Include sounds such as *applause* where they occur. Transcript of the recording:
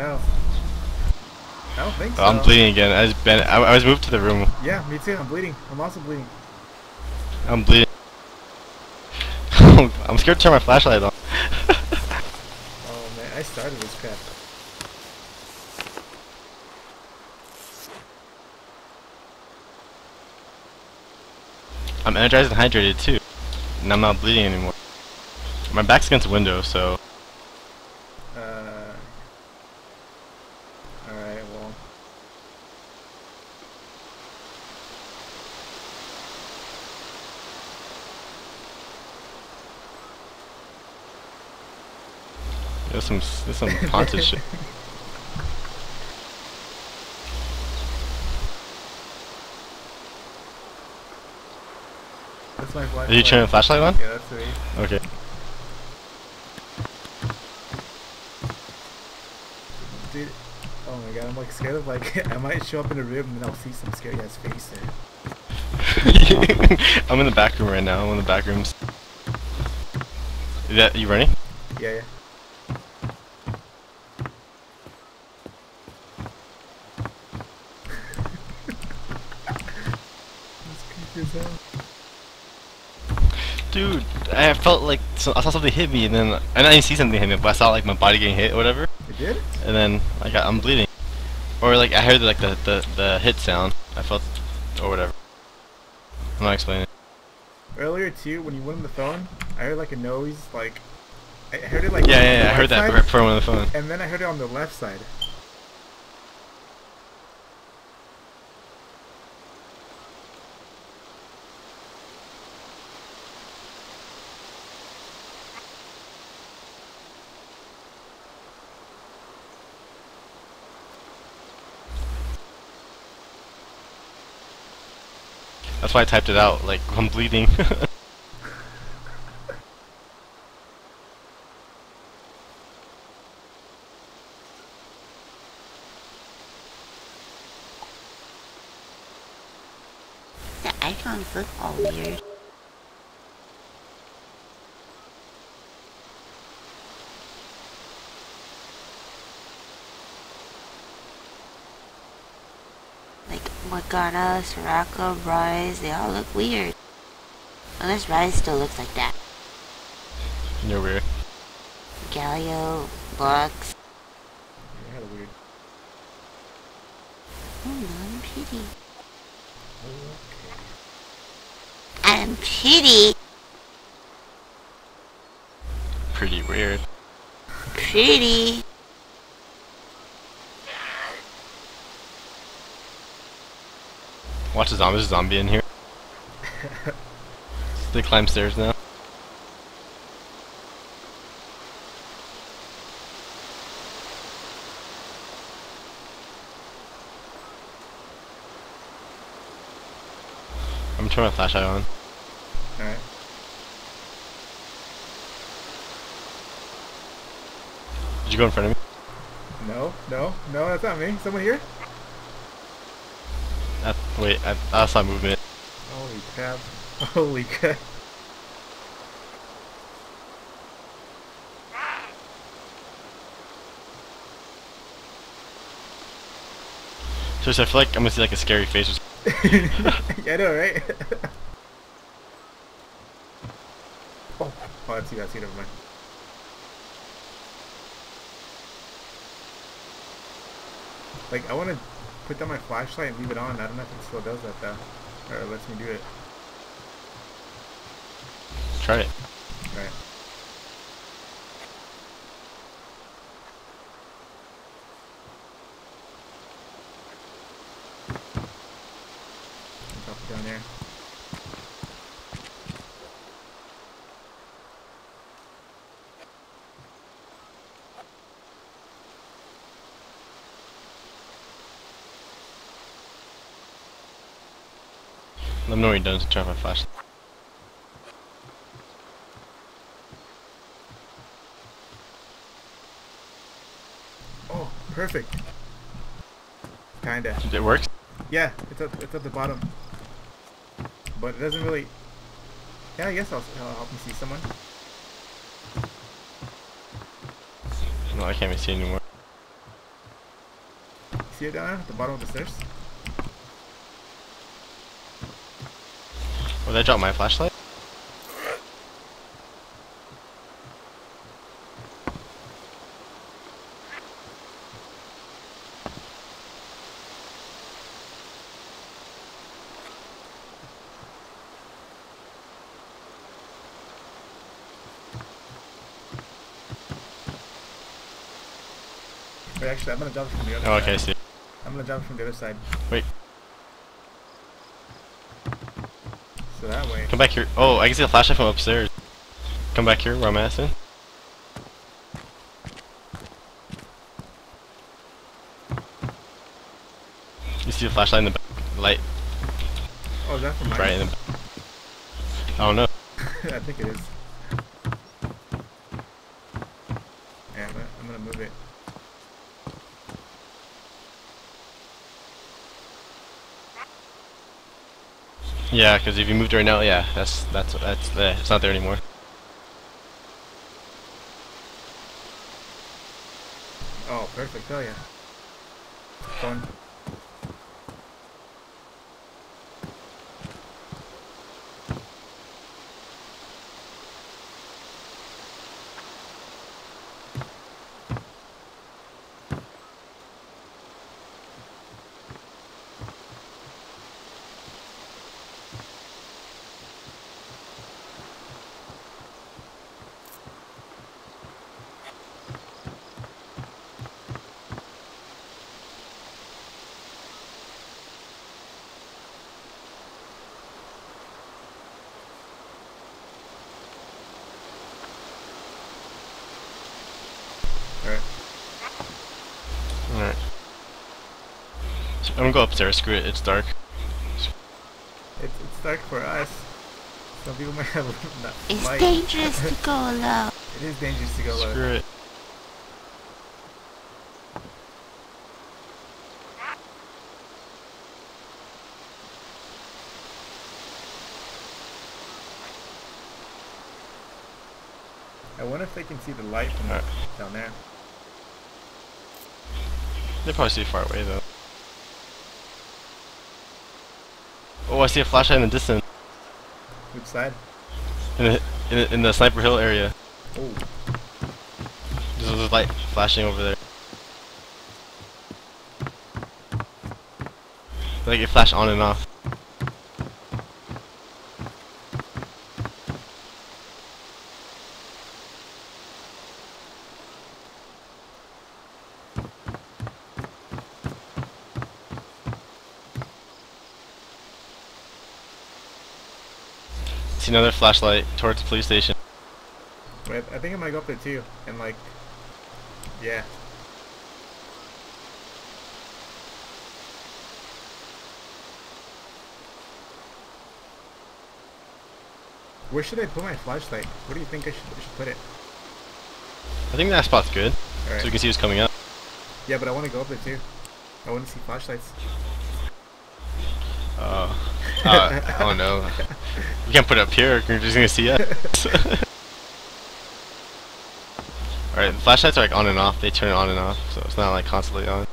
I don't think so. I'm bleeding again. I was been. I, I was moved to the room. Yeah, me too. I'm bleeding. I'm also bleeding. I'm bleeding. *laughs* I'm scared to turn my flashlight on. *laughs* Oh man, I started this crap. I'm energized and hydrated too, and I'm not bleeding anymore. My back's against the window, so Uh. Alright, well. There's some there's some haunted shit. *laughs* That's my flashlight. Are you turning the flashlight on? Yeah, that's me. Okay. Dude, oh my god, I'm like scared of like, *laughs* I might show up in a room and I'll see some scary ass face there. *laughs* I'm in the back room right now. I'm in the back rooms. Is that you running? Yeah, yeah. Dude, I felt like so I saw something hit me, and then I didn't see something hit me, but I saw like my body getting hit or whatever, It did? and then like I, I'm bleeding, or like I heard like the, the the hit sound. I felt or whatever. I'm not explaining. Earlier too, when you went on the phone, I heard like a noise, like, I heard it like Yeah, yeah, yeah I heard that side, I went on the phone. and then I heard it on the left side. That's why I typed it out. Like *laughs* I'm bleeding. The icons look all weird. Like Morgana, Soraka, Ryze, they all look weird. Unless Ryze still looks like that. You're weird. Galio, Lux. Yeah, had a weird. Oh no, I'm pretty. Okay. I'm pretty. Pretty weird. Pretty. Watch the zombies. There's a zombie in here. *laughs* they climb stairs now. I'm turning my flashlight on. Alright. Did you go in front of me? No, no, no, that's not me. Someone here? Wait, I, I saw movement. Holy crap. *laughs* Holy crap. Seriously, I feel like I'm gonna see like a scary face. or something. *laughs* yeah, I know, right? *laughs* oh, oh, that's you, that's you, never mind. Like, I want to put down my flashlight and leave it on. I don't know if it still does that, though. Or lets me do it. Try it. Alright. Drop it down there. Let me know when you're done to try my flashlight. Oh, perfect. Kinda. It works? Yeah, it's at, it's at the bottom. But it doesn't really... Yeah, I guess I'll, I'll help me see someone. No, I can't even see anymore. see it down there at the bottom of the stairs? Would I drop my flashlight? Wait, actually, I'm gonna jump from the other Oh, side. okay, I see. I'm gonna jump from the other side. Wait. That way. Come back here. Oh, I can see the flashlight from upstairs. Come back here where I'm asking. You see the flashlight in the back? Light Oh, is that from right in the back. I don't know. *laughs* I think it is. Yeah, I'm gonna, I'm gonna move it. Yeah, because if you moved right now, yeah, that's that's that's uh, it's not there anymore. Oh, perfect. Oh yeah. Fun. Alright. Alright. So I'm gonna go upstairs. Screw it. It's dark. It's, it's dark for us. Some people might have *laughs* that It's light. dangerous to *laughs* go alone. It is dangerous to go low. Screw it. I wonder if they can see the light from Alright. down there. They probably see far away though. Oh, I see a flashlight in the distance. Which side? In the in the, in the Sniper Hill area. Oh, There's a light flashing over there. Like it flashed on and off. See another flashlight towards the police station. wait, I think I might go up there too. And like, yeah. Where should I put my flashlight? Where do you think I should, I should put it? I think that spot's good, so Alright. you can see who's coming up. Yeah, but I want to go up there too. I want to see flashlights. Uh, uh, oh no. You can't put it up here, you're just gonna see us. *laughs* Alright, the flashlights are like on and off, they turn on and off, so it's not like constantly on.